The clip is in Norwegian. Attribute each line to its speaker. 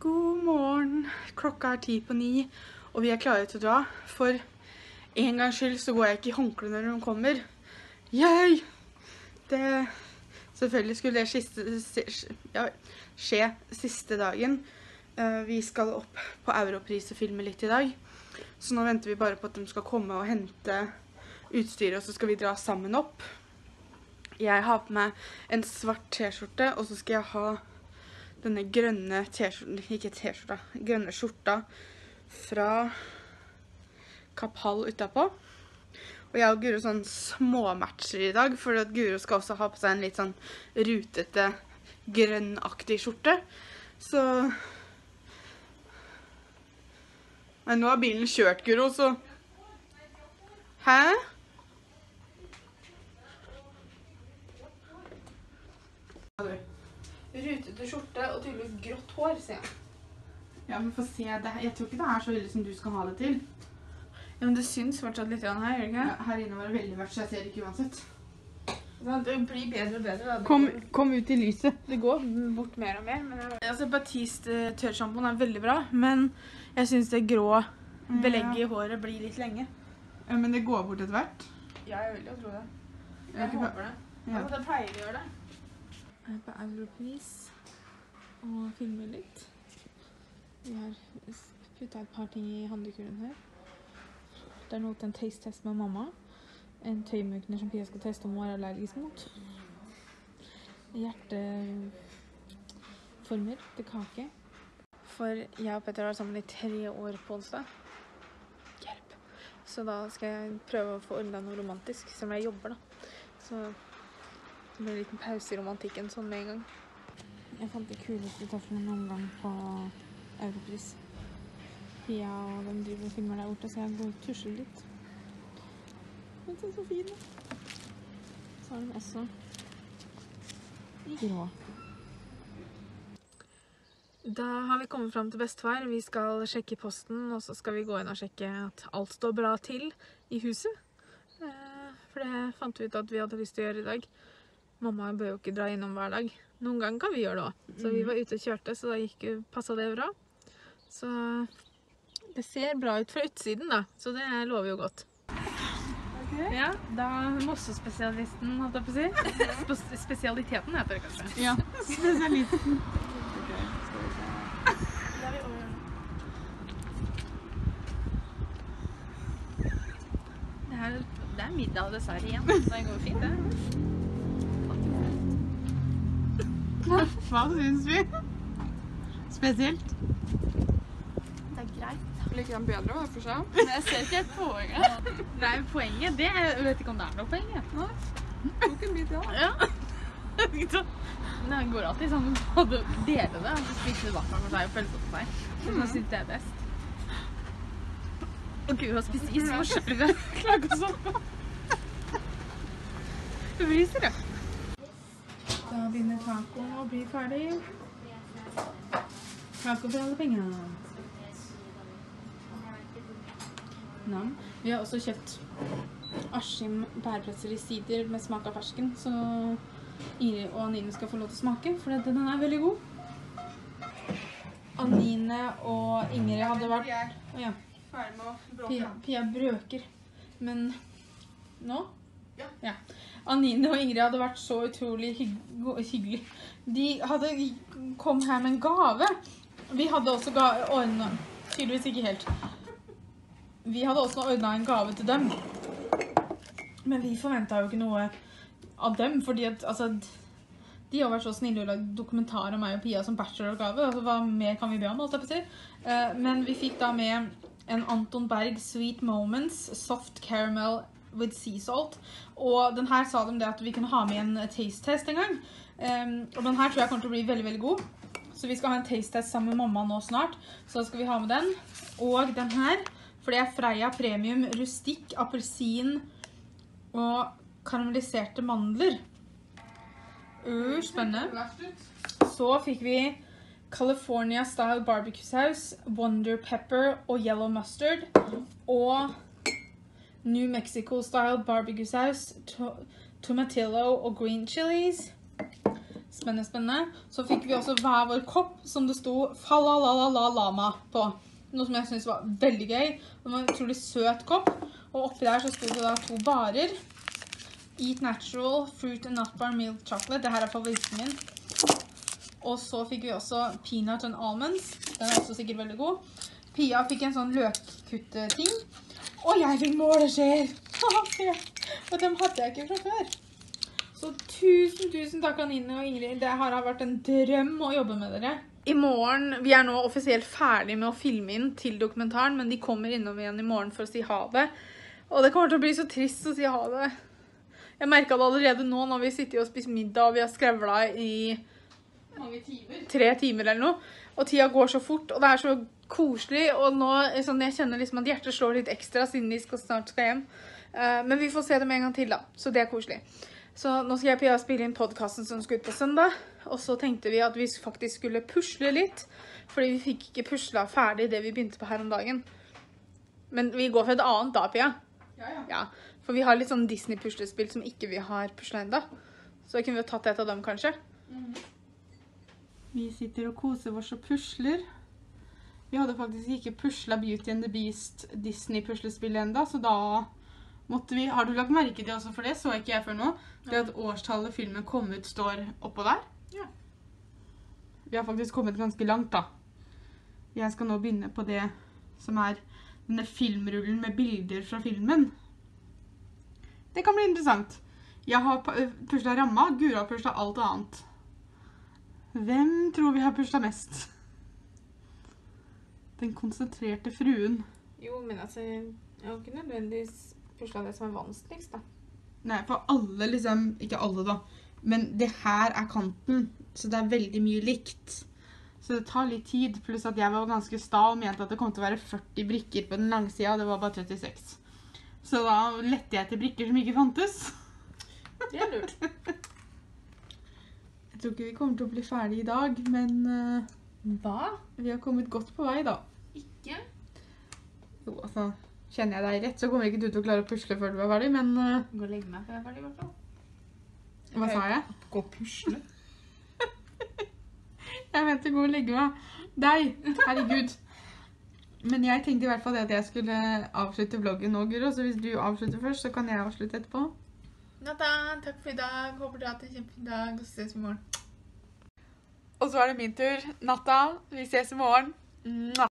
Speaker 1: God morgen. Klokka er ti på ni, og vi er klare til å dra. For en gangs skyld så går jeg ikke i håndkle når de kommer. Yay! Det Selvfølgelig skulle det siste, ja, skje siste dagen. Eh, Vi skal opp på Europris og filme litt i dag. Så nå venter vi bare på at de skal komme og hente utstyret, og så skal vi dra sammen opp. Jeg har på meg en svart T-skjorte, og så skal jeg ha denne grønne T-skjorten, ikke T-skjorta, grønne skjorta fra Kapal utapå. Og jeg og Guro sånn småmatcher i dag, for at Guro skal også ha på seg en litt sånn rutete, grønnaktig skjorte. Så Nei, nå har bilen kjørt, Guro, så Hæ? Rutete skjorte og tydeligvis grått hår, sier han. Ja, men få se. Det, jeg tror ikke det er så ille som du skal ha det til. Ja, Men det syns fortsatt litt grann her, gjør det ikke?
Speaker 2: Ja, her inne var det veldig mørkt, så jeg ser ikke uansett.
Speaker 1: Det blir bedre og bedre. da.
Speaker 2: Kom, kom ut i lyset.
Speaker 1: Det går bort mer og mer. Men jeg... altså, Batiste tørrsjampoen er veldig bra, men jeg syns det grå belegget i håret blir litt lenge.
Speaker 2: Ja, men det går bort etter hvert.
Speaker 1: Ja, jeg vil jo tro det.
Speaker 2: Jeg
Speaker 1: Jeg
Speaker 2: håper
Speaker 1: håper det.
Speaker 2: Ja.
Speaker 1: Altså, det pleier å gjøre det.
Speaker 3: På Europris og filmer litt. Vi har putta et par ting i handlekulen her. Det er noe til en taste-test med mamma. En tøymøkner som Pia skal teste om hun er allergisk mot. Hjerteformer til kake.
Speaker 1: For jeg og Petter har vært sammen i tre år på onsdag. Hjelp. Så da skal jeg prøve å få ordna noe romantisk, selv om jeg jobber, da. Så en liten pause i romantikken sånn med en gang.
Speaker 3: Jeg fant de kuleste tøflene noen gang på Europris. Pia og de driver og filmer der borte, så jeg går og tusler litt. Men se så fin, da. Så har de også grå.
Speaker 1: Da har vi kommet fram til bestefar. Vi skal sjekke posten, og så skal vi gå inn og sjekke at alt står bra til i huset. Eh, For det fant vi ut at vi hadde lyst til å gjøre i dag. Mamma bør jo ikke dra innom hver dag. Noen ganger kan vi gjøre det òg. Så vi var ute og kjørte, så da passa det bra. Så det ser bra ut fra utsiden, da. Så det lover jo godt. Ja, da Mossespesialisten, holdt jeg på å si. Spe- Spesialiteten heter det kanskje.
Speaker 2: Ja, spesialisten.
Speaker 1: Det er, det er middag og dessert igjen. så Det går fint, det.
Speaker 2: Hva syns vi? Spesielt.
Speaker 1: Det er greit.
Speaker 2: Liker den bedre hver for seg?
Speaker 1: Men jeg ser ikke helt poenget. Nei, poenget, det er, jeg vet ikke om det er noe poeng. jeg.
Speaker 2: Tok en bit, ja.
Speaker 1: Ja. Det går alltid sånn Både dele det. Altså spise vaffel for seg og pølse for seg. Hvis man syns det er best. Og gud, har spist is og skjelver. Klager sånn. Hun fryser, ja. Da begynner tacoen å bli ferdig. Taco for alle pengene. Nam. Vi har også kjøpt Askim bærpresser i sider med smak av fersken, så Ingrid og Anine skal få lov til å smake, for den er veldig god. Anine og Ingrid hadde vært ja. Pia, Pia brøker. Men nå?
Speaker 2: Ja.
Speaker 1: Anine og Ingrid hadde vært så utrolig hygg hyggelig. De hadde kom her med en gave. Vi hadde også ordnet, Tydeligvis ikke helt. Vi hadde også ordna en gave til dem. Men vi forventa jo ikke noe av dem, fordi at altså de har vært så snille og lagd dokumentar om meg og Pia som bachelorgave. Altså, hva mer kan vi be om? alt si? Eh, men vi fikk da med en Anton Berg Sweet Moments Soft Caramel with Sea Salt. Og den her sa de det at vi kunne ha med en taste test en gang. Um, og den her tror jeg kommer til å bli veldig, veldig god. Så vi skal ha en taste test sammen med mamma nå snart. Så da skal vi ha med den. Og den her, for det er Freia Premium Rustikk Appelsin og karamelliserte mandler. Uh, spennende. Så fikk vi California Style Barbecue Sauce, Wonder Pepper og Yellow Mustard. Og New Mexico Style Barbecue Sauce, to Tomatillo og Green Chilies. Spennende, spennende. Så fikk vi også hver vår kopp som det sto Falalalala-lama på. Noe som jeg syntes var veldig gøy. Det var en utrolig søt kopp. Og oppi der så sto det da to barer. Eat natural, fruit and nut bar milk chocolate. Det her er favoritten min. Og så fikk vi også peanut and almonds. Den er også sikkert veldig god. Pia fikk en sånn løkkutteting. Og jeg fikk måleskjeer! Og dem hadde jeg ikke fra før. Så tusen, tusen takk Anine og Ingrid. Det har vært en drøm å jobbe med dere. I morgen, Vi er nå offisielt ferdig med å filme inn til dokumentaren, men de kommer innom igjen i morgen for å si ha det. Og det kommer til å bli så trist å si ha det. Jeg merka det allerede nå når vi sitter og spiser middag og vi har skrevla i
Speaker 2: Mange timer.
Speaker 1: tre timer eller noe. Og tida går så fort, og det er så koselig. Og nå sånn, jeg kjenner liksom at hjertet slår litt ekstra siden vi skal snart skal hjem. Uh, men vi får se dem en gang til, da. Så det er koselig. Så nå skal jeg og Pia spille inn podkasten som skal ut på søndag. Og så tenkte vi at vi faktisk skulle pusle litt. Fordi vi fikk ikke pusla ferdig det vi begynte på her om dagen. Men vi går for et annet da, Pia.
Speaker 2: Ja, ja.
Speaker 1: Ja, For vi har litt sånn Disney-puslespill som ikke vi har pusla ennå. Så kunne vi jo tatt et av dem, kanskje. Vi sitter og koser oss og pusler. Vi hadde faktisk ikke pusla Beauty and the Beast Disney-puslespillet enda, så da måtte vi Har du lagt merke til også for det? Så ikke jeg før nå. Det at årstallet filmen kom ut, står oppå der.
Speaker 2: Ja.
Speaker 1: Vi har faktisk kommet ganske langt, da. Jeg skal nå begynne på det som er denne filmrullen med bilder fra filmen. Det kan bli interessant. Jeg har pusla ramma, Guro har pusla alt annet. Hvem tror vi har pusla mest? Den konsentrerte fruen.
Speaker 3: Jo, men altså Jeg har ikke nødvendigvis pusla det som er vanskeligst, da.
Speaker 1: Nei, for alle liksom Ikke alle, da. Men det her er kanten, så det er veldig mye likt. Så det tar litt tid. Pluss at jeg var ganske sta og mente at det kom til å være 40 brikker på den lange sida, og det var bare 36. Så da lette jeg til brikker som ikke fantes.
Speaker 3: Det er lurt.
Speaker 1: Jeg tror ikke vi kommer til å bli ferdig i dag, men eh,
Speaker 3: Hva?
Speaker 1: vi har kommet godt på vei, da.
Speaker 3: Ikke?
Speaker 1: Jo, altså Kjenner jeg deg rett, så kommer ikke du til å klare å pusle før du er ferdig, men eh,
Speaker 3: Gå og legge meg før jeg er ferdig, i hvert fall.
Speaker 1: Hva sa jeg?
Speaker 3: Gå og pusle.
Speaker 1: Jeg mente gå og legge meg. Deg! Herregud. Men jeg tenkte i hvert fall at jeg skulle avslutte vloggen nå, Guro. Så hvis du avslutter først, så kan jeg avslutte etterpå. Natta, takk for i dag. Håper du har hatt en kjempefin dag. Og så ses vi i morgen. Og så er det min tur. Natta. Vi ses i morgen.